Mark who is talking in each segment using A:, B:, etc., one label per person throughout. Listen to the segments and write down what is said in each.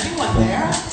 A: anyone there?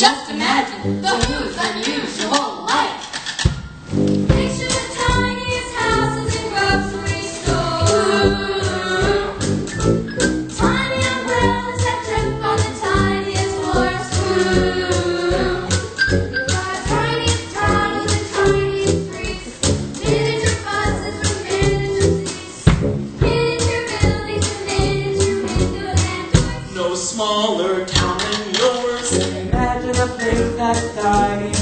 B: Just imagine the food's unusual life. Picture the tiniest houses in grocery stores. Tiny umbrellas that trip on the tiniest horse. Tiniest streets. Miniature buses and miniature seats. Miniature buildings and miniature windows and doors.
A: No smaller
B: that time.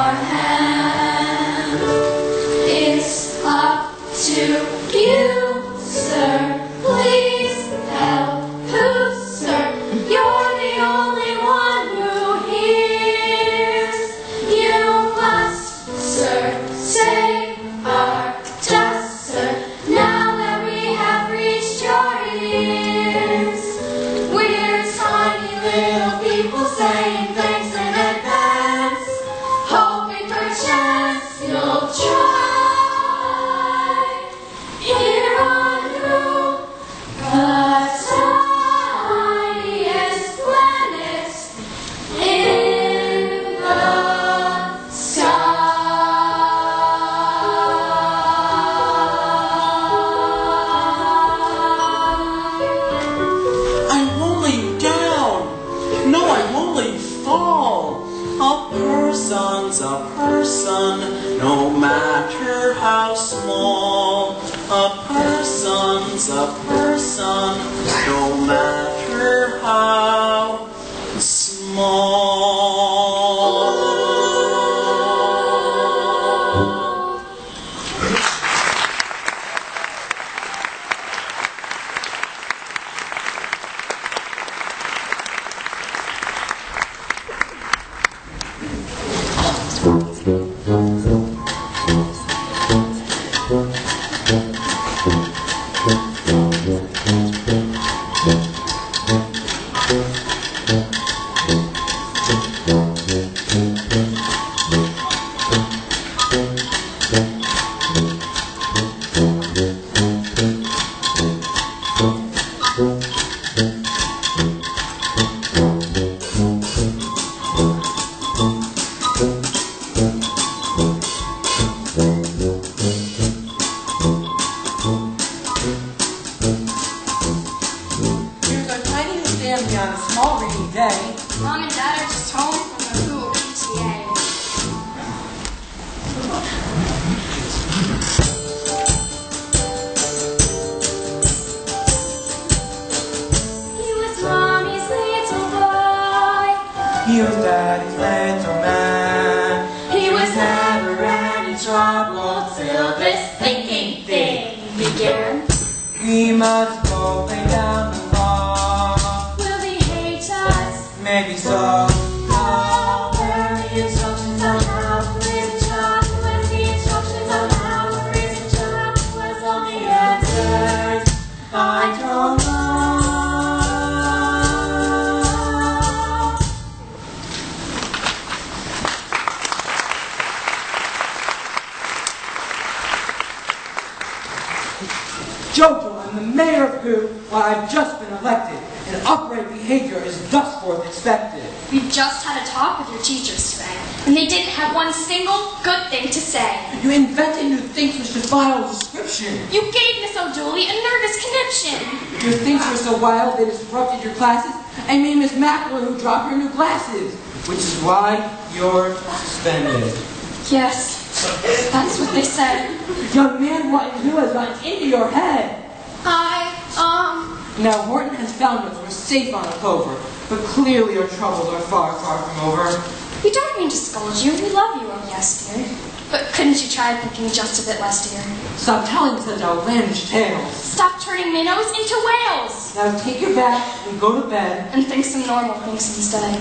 B: your hand.
A: person, no matter how small. A person's a person, no matter how
C: Maybe so.
D: Instructions on how to raise a child? The instructions on how to raise a child? All the answers? I don't.
C: Jojo, I'm the mayor of who, while I've just been elected, and upright behavior is thus forth expected.
B: We just had a talk with your teachers today, and they didn't have one single good thing to say.
C: You invented new things which defy all description.
B: You gave Miss O'Dooley a nervous conniption.
C: Your things were so wild they disrupted your classes and made Miss Mackler who dropped her new glasses, which is why you're suspended.
B: Yes, that's what they said.
C: Young man, what in who has gotten into your head?
B: I, um,
C: Now Horton has found us. We're safe on a clover, but clearly our troubles are far, far from over.
B: we don't mean to scold you. We love you, oh yes, dear. But couldn't you try thinking just a bit less, dear?
C: Stop telling such outlandish tales.
B: Stop turning minnows into whales!
C: Now take your bath and go to bed.
B: And think some normal things instead.